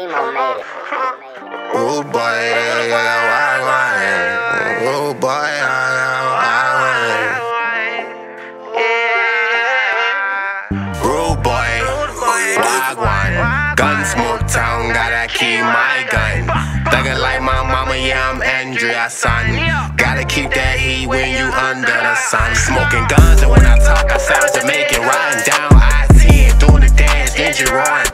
Primo made it. Oh boy, yeah, yeah, why, why? Oh boy, yeah, yeah, why, why? Rude boy, Gun Gunsmoke town, gotta keep my gun. Thuggin' like my mama, yeah, I'm Andrea, son. Gotta keep that heat when you under the sun. Smoking guns, and when I talk, I sound Jamaican. Riding down I-10, doing the dance, engine roaring.